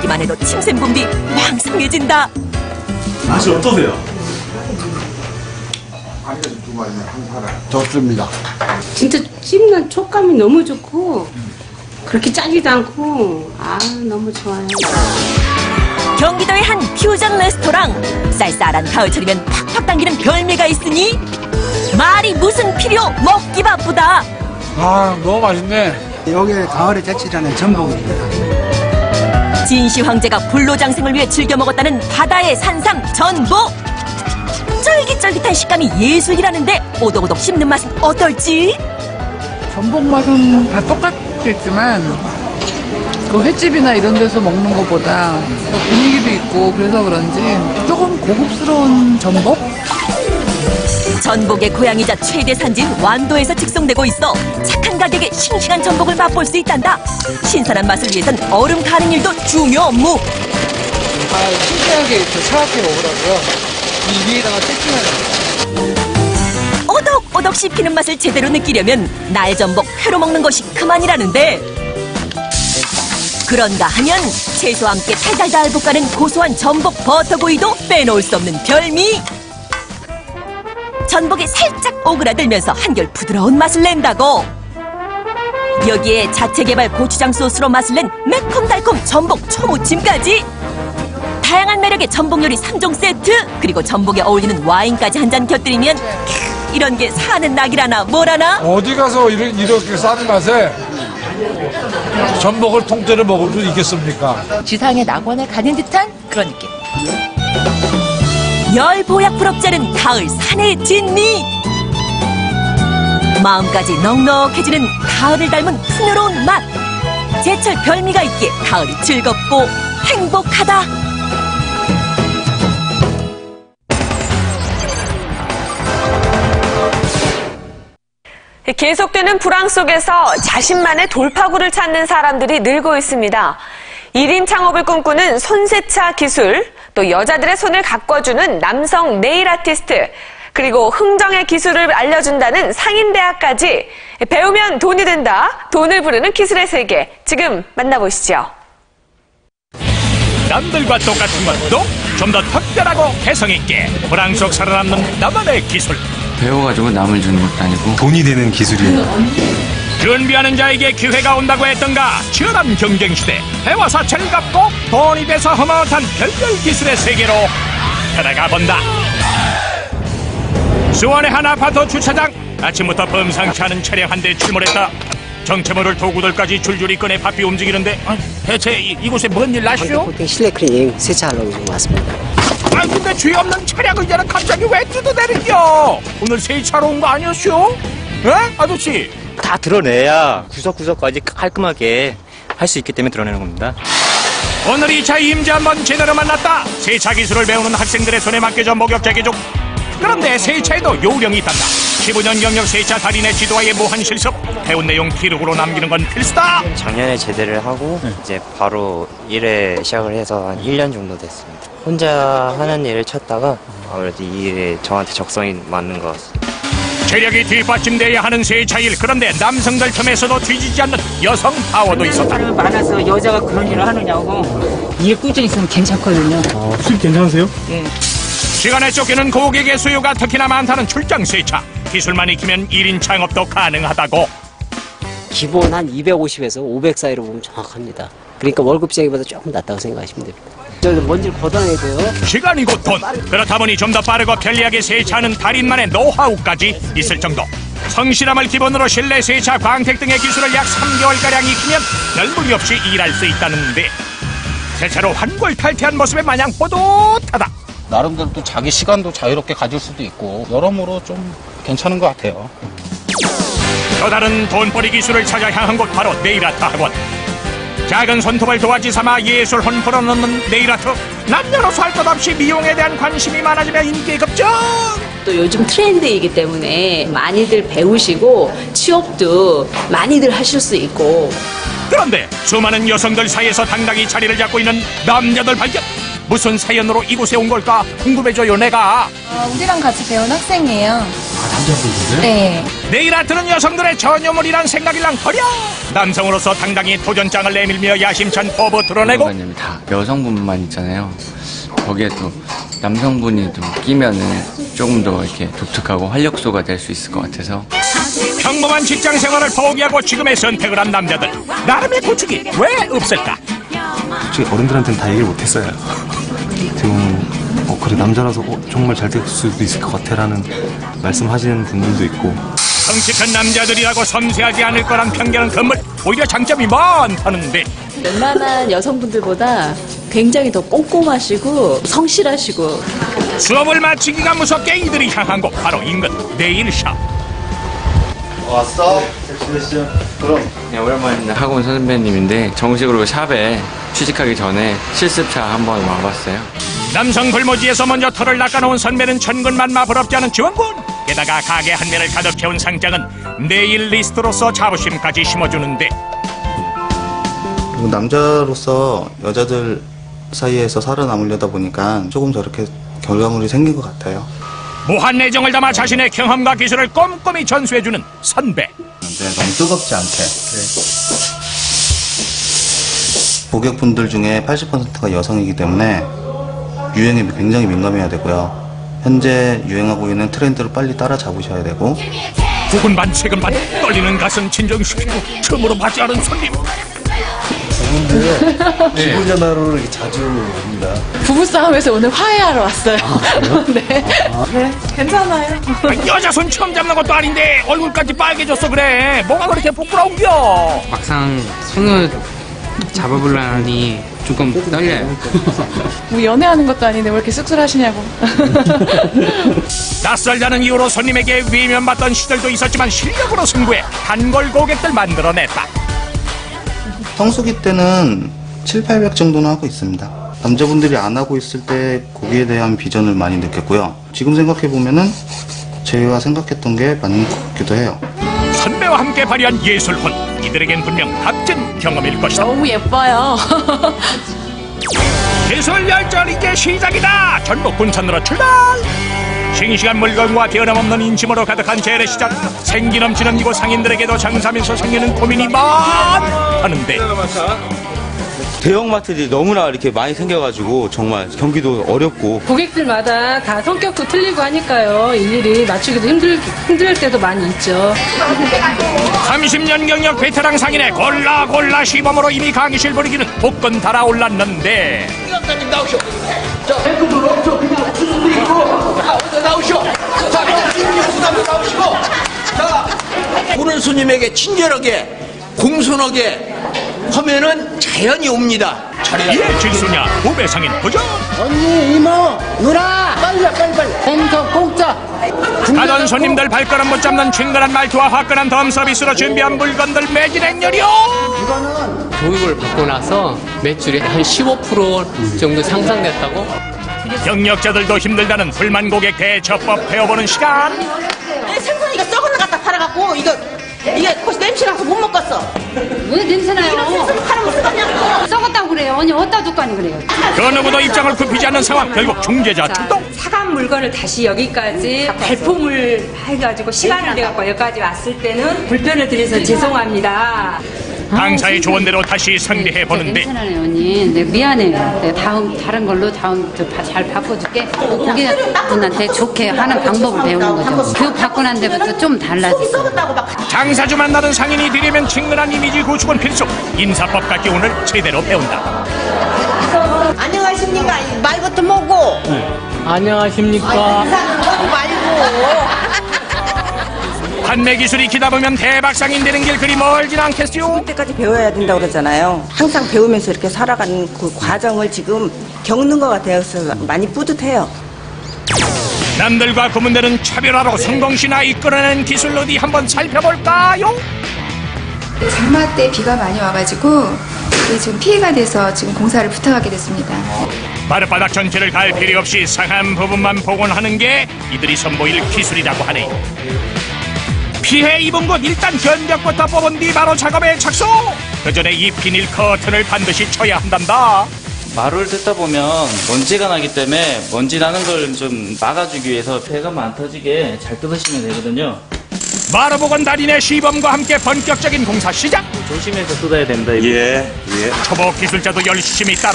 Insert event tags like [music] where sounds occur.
보기만 해도 침샘 분비 왕성해진다. 맛이 어떠세요? 좋습니다. 진짜 씹는 촉감이 너무 좋고 그렇게 짜지도 않고 아 너무 좋아요. 경기도의 한 퓨전 레스토랑 쌀쌀한 가을철이면 팍팍 당기는 별미가 있으니 말이 무슨 필요 먹기 바쁘다. 아, 너무 맛있네. 여기 가을에 제철하는 전복입니다. 진시 황제가 불로장생을 위해 즐겨 먹었다는 바다의 산삼 전복. 쫄깃쫄깃한 식감이 예술이라는데 오독오독 씹는 맛은 어떨지? 전복 맛은 다 똑같겠지만 그 횟집이나 이런 데서 먹는 것보다 분위기도 있고 그래서 그런지 조금 고급스러운 전복? 전복의 고향이자 최대 산지인 완도에서 직송되고 있어 착한 가격에 싱싱한 전복을 맛볼 수 있단다. 신선한 맛을 위해선 얼음 가는 일도 중요 업무. 아, 신기하게 저 차갑게 먹으라고요. 이 위에다가 세팅하는 오독오독 씹히는 맛을 제대로 느끼려면 날 전복 회로 먹는 것이 그만이라는데 그런가 하면 채소와 함께 달달달 볶아낸 고소한 전복 버터구이도 빼놓을 수 없는 별미 전복이 살짝 오그라들면서 한결 부드러운 맛을 낸다고 여기에 자체 개발 고추장 소스로 맛을 낸 매콤달콤 전복 초무침까지 다양한 매력의 전복 요리 3종 세트 그리고 전복에 어울리는 와인까지 한 잔 곁들이면 캬, 이런 게 사는 낙이라나 뭐라나 어디 가서 이렇게, 이렇게 싼 맛에 전복을 통째로 먹을 수 있겠습니까? 지상의 낙원에 가는 듯한 그런 느낌. 열 보약 부럽지 않은 가을 산의 진미. 마음까지 넉넉해지는 가을을 닮은 풍요로운 맛. 제철 별미가 있기에 가을이 즐겁고 행복하다. 계속되는 불황 속에서 자신만의 돌파구를 찾는 사람들이 늘고 있습니다. 1인 창업을 꿈꾸는 손세차 기술, 또 여자들의 손을 가꿔주는 남성 네일 아티스트, 그리고 흥정의 기술을 알려준다는 상인대학까지 배우면 돈이 된다, 돈을 부르는 기술의 세계. 지금 만나보시죠. 남들과 똑같은 것도 좀 더 특별하고 개성있게 불황 속 살아남는 나만의 기술 배워가지고 남을 주는 것도 아니고 돈이 되는 기술이에요. 준비하는 자에게 기회가 온다고 했던가 치열한 경쟁 시대 배워서 즐겁고 돈이 돼서 흐뭇한 별별 기술의 세계로 들어가 본다 수원의 한 아파트 주차장 아침부터 범상치 않은 차량 한 대 출몰했다 정체모를 도구들까지 줄줄이 꺼내 바삐 움직이는데 아, 대체 이, 이곳에 뭔일 나시오? 실내 클리닝 지금 왔습니다. 아 근데 죄 없는 차량 의자는 갑자기 왜 뜯어내는겨? 오늘 세차로 온 거 아니었쇼? 에? 아저씨 다 드러내야 구석구석까지 깔끔하게 할 수 있기 때문에 드러내는 겁니다. 오늘 2차 임자 한번 제대로 만났다 세차 기술을 배우는 학생들의 손에 맡겨져 목욕자 개족 그런데 세차에도 요령이 있단다 15년 경력 세차 달인의 지도하에 무한 실습 배운 내용 기록으로 남기는 건 필수다 작년에 제대를 하고 이제 바로 일에 시작을 해서 한 1년 정도 됐습니다. 혼자 하는 일을 찾다가 아무래도 이 일에 저한테 적성이 맞는 것 같습니다. 체력이 뒷받침돼야 하는 세 차일 그런데 남성들 틈에서도 뒤지지 않는 여성 파워도 있었다 많아서 여자가 그런 일을 하느냐고 일 꾸준히 있으면 괜찮거든요. 수입 괜찮으세요? 시간에 쫓기는 고객의 수요가 특히나 많다는 출장 세차 기술만 익히면 1인 창업도 가능하다고 기본 한 250에서 500 사이로 보면 정확합니다. 그러니까 월급제기보다 조금 낫다고 생각하시면 됩니다. 저는 먼지를 걷어내야 돼요. 시간이 곧 돈. 그렇다 보니 좀 더 빠르고 편리하게 세차하는 달인만의 노하우까지 있을 정도. 성실함을 기본으로 실내 세차, 광택 등의 기술을 약 3개월가량 익히면 별 무리 없이 일할 수 있다는데 세차로 환골탈태한 모습에 마냥 뿌듯하다. 나름대로 또 자기 시간도 자유롭게 가질 수도 있고 여러모로 좀 괜찮은 것 같아요. 또 다른 돈벌이 기술을 찾아 향한 곳 바로 네일아트 학원. 작은 손톱을 도화지 삼아 예술 혼포로 넣는 네일아트. 남녀노소 할 것 없이 미용에 대한 관심이 많아지며 인기 급증. 또 요즘 트렌드이기 때문에 많이들 배우시고 취업도 많이들 하실 수 있고 그런데 수많은 여성들 사이에서 당당히 자리를 잡고 있는 남자들 발견. 무슨 사연으로 이곳에 온 걸까 궁금해져요 내가. 어, 우리랑 같이 배운 학생이에요. 남자분인데? 네. 네일 아트는 여성들의 전유물이란 생각일랑 버려 남성으로서 당당히 도전장을 내밀며 야심찬 포부 드러내고 관념이 다 여성분만 있잖아요. 거기에 또 남성분이 좀 끼면은 조금 더 이렇게 독특하고 활력소가 될 수 있을 것 같아서 평범한 직장 생활을 포기하고 지금의 선택을 한 남자들 나름의 고충이 왜 없을까? 솔직히 어른들한테는 다 얘기를 못했어요. 지금 어, 그래 남자라서 어, 정말 잘 될 수도 있을 것 같아라는 말씀하시는 분들도 있고 성직한 남자들이라고 섬세하지 않을 거란 편견은 건물 오히려 장점이 많다는데. 웬만한 여성분들보다 굉장히 더 꼼꼼하시고 성실하시고. 수업을 마치기가 무섭게 이들이 향한 곳. 바로 인근 네일샵. 왔어? 그럼. 네, 오랜만에 학원 선배님인데 정식으로 샵에 취직하기 전에 실습차 한번 와봤어요. 남성 골모지에서 먼저 털을 낚아놓은 선배는 천근만마 부럽지 않은 지원군 게다가 가게 한 면을 가득 채운 상장은 네일리스트로서 자부심까지 심어주는데 그리고 남자로서 여자들 사이에서 살아남으려다 보니까 조금 저렇게 결과물이 생긴 것 같아요. 무한 애정을 담아 자신의 경험과 기술을 꼼꼼히 전수해주는 선배 네, 너무 뜨겁지 않게. 고객분들 중에 80%가 여성이기 때문에 유행에 굉장히 민감해야 되고요. 현재 유행하고 있는 트렌드를 빨리 따라잡으셔야 되고 두근 반 세근 반 떨리는 가슴 진정시키고 처음으로 맞지 않은 손님 기분 전화로 이렇게 자주 옵니다. 부부싸움에서 오늘 화해하러 왔어요. [laughs] 네. 네, 괜찮아요. 여자 손 처음 잡는 것도 아닌데 얼굴까지 빨개졌어 그래 뭐가 그렇게 부끄러운겨 막상 손을 잡아보려니 조금 떨려요. [laughs] 뭐 연애하는 것도 아닌데 왜 이렇게 쑥스러하시냐고. [laughs] 낯설다는 이유로 손님에게 외면받던 시절도 있었지만 실력으로 승부해 단골 고객들 만들어냈다 성수기 때는 7, 800 정도는 하고 있습니다. 남자분들이 안 하고 있을 때 거기에 대한 비전을 많이 느꼈고요. 지금 생각해 보면은 제가 생각했던 게 맞는 것 같기도 해요. 선배와 함께 발휘한 예술혼 이들에겐 분명 값진 경험일 것이다. 너무 예뻐요. [laughs] 예술 열전 이제 시작이다. 전국 군천으로 출발. 싱싱한 물건과 변함없는 인심으로 가득한 재래 시장 생기 넘치는 이곳 상인들에게도 장사하면서 생기는 고민이 많다는데 대형마트들이 너무나 이렇게 많이 생겨가지고 정말 경기도 어렵고 고객들마다 다 성격도 틀리고 하니까요. 일일이 맞추기도 힘들, 힘들 때도 많이 있죠. 30년 경력 베테랑 상인의 골라 골라 시범으로 이미 강의실 부리기는 복근 달아올랐는데 위원장님 나오쇼. 자, 뱅크도 나오쇼. 그냥 있고. 자, 어서 나오쇼. 자, 김용수담도 나오시고. 자, 오는 손님에게 친절하게, 공손하게 하면은 자연이 옵니다. 잘해야 이에 질수냐 후배 상인 도전 언니, 이모, 누나, 빨리, 빨리, 빨리. 뱅크 공짜. 가던 손님들 발걸음 못 잡는 친근한 말투와 화끈한 덤 서비스로 준비한 물건들 매진 행렬이요 교육을 받고 나서 매출이 한 15% 정도 상승됐다고? 경력자들도 힘들다는 불만 고객 대처법 배워보는 시간! 거 갖다 팔아갖고 이거 이게 벌써 냄새 나서 못 먹겠어. 왜 냄새나요? 이런 생선 팔으면 썩었냐고. 썩었다고 그래요. 언니 어디다 두고 하니 그래요. 그 누구도 입장을 굽히지 않는 상황 결국 중재자 출동 사간 물건을 다시 여기까지 발품을 해가지고 시간을 내갖고 여기까지 왔을 때는 불편을 드려서 죄송합니다. 강사의 조언대로 다시 상대해 보는데 괜찮아요, 언니. 네, 미안해요. 네, 다음 다른 걸로 다음 바- 잘 바꿔줄게. 고객분한테 좋게 하는 방법을 배우는 거죠. 교육 받고 난 데부터 좀 달라졌어요. 장사주 만나는 상인이 되려면 친근한 이미지 구축은 필수 인사법까지 오늘 제대로 배운다 안녕하십니까. 말부터 먹고. 안녕하십니까 먹고 말고. 판매 기술이 기다 보면 대박 상인 되는 길 그리 멀진 않겠죠 때까지 배워야 된다고 그러잖아요. 항상 배우면서 이렇게 살아가는 그 과정을 지금 겪는 것 같아요. 그래서 많이 뿌듯해요. 남들과 구분되는 차별화로 성공시나 이끌어낸 기술 어디 한번 살펴볼까요? 장마 때 비가 많이 와가지고 지금 피해가 돼서 지금 공사를 부탁하게 됐습니다. 마룻바닥 전체를 갈 필요 없이 상한 부분만 복원하는 게 이들이 선보일 기술이라고 하네요. 피해 입은 곳 일단 견적부터 뽑은 뒤 바로 작업에 착수! 그 전에 이 비닐 커튼을 반드시 쳐야 한단다. 마루를 뜯다 보면 먼지가 나기 때문에 먼지 나는 걸 좀 막아주기 위해서 폐가 안 터지게 잘 뜯으시면 되거든요. 마루보건 달인의 시범과 함께 본격적인 공사 시작 조심해서 쏟아야 된다. 예, 예. 초보 기술자도 열심히 따라